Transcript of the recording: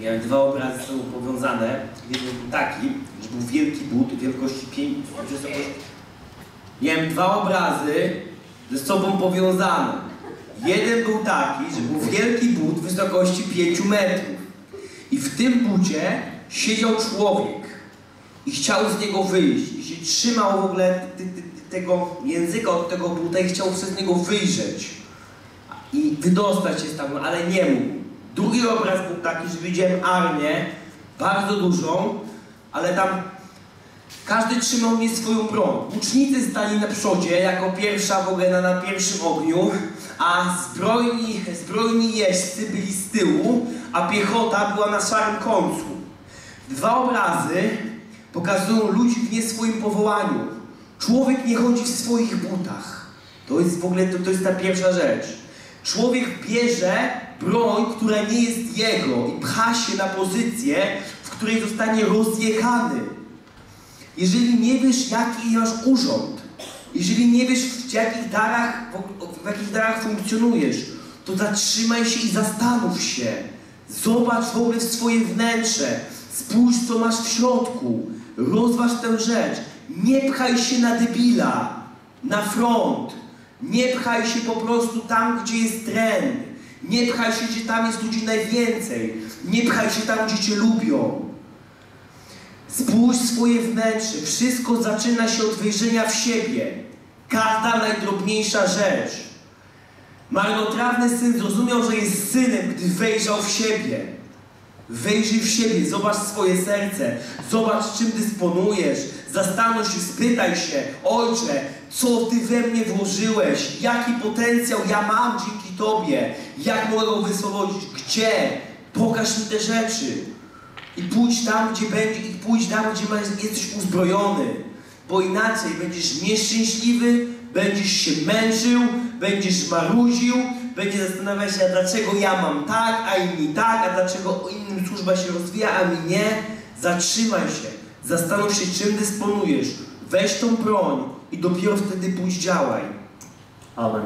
Miałem dwa obrazy ze sobą powiązane. Jeden był taki, że był wielki but wielkości 5 Miałem dwa obrazy ze sobą powiązane. Jeden był taki, że był wielki but wysokości 5 metrów. I w tym bucie siedział człowiek i chciał z niego wyjść. I się trzymał w ogóle tego języka od tego buta i chciał przez niego wyjrzeć. I wydostać się stamtąd, ale nie mógł. Drugi obraz był taki, że widziałem armię, bardzo dużą, ale tam każdy trzymał nie swoją broń. Łucznicy stali na przodzie, jako pierwsza w ogóle na, na pierwszym ogniu, a zbrojni, zbrojni jeźdźcy byli z tyłu, a piechota była na szarym końcu. Dwa obrazy pokazują ludzi w nie swoim powołaniu. Człowiek nie chodzi w swoich butach. To jest w ogóle, to, to jest ta pierwsza rzecz. Człowiek bierze broń, która nie jest jego i pcha się na pozycję, w której zostanie rozjechany. Jeżeli nie wiesz, jaki masz urząd, jeżeli nie wiesz, w jakich darach, w jakich darach funkcjonujesz, to zatrzymaj się i zastanów się. Zobacz w ogóle w swoje wnętrze. Spójrz, co masz w środku. Rozważ tę rzecz. Nie pchaj się na debila, na front. Nie pchaj się po prostu tam, gdzie jest trend. Nie pchaj się, gdzie tam jest ludzi najwięcej. Nie pchaj się tam, gdzie cię lubią. Spójrz swoje wnętrze. Wszystko zaczyna się od wejrzenia w siebie. Każda najdrobniejsza rzecz. Marnotrawny syn zrozumiał, że jest synem, gdy wejrzał w siebie. Wejrzyj w siebie, zobacz swoje serce, zobacz czym dysponujesz, zastanów się, spytaj się, ojcze, co ty we mnie włożyłeś, jaki potencjał ja mam dzięki tobie, jak mogę go wyswobodzić, gdzie, pokaż mi te rzeczy. I pójdź tam, gdzie będzie, i pójdź tam, gdzie jesteś uzbrojony, bo inaczej będziesz nieszczęśliwy, będziesz się męczył, będziesz marudził, będzie zastanawiać się, a dlaczego ja mam tak, a inni tak, a dlaczego innym służba się rozwija, a mi nie. Zatrzymaj się, zastanów się, czym dysponujesz, weź tą broń i dopiero wtedy pójdź działaj. Amen.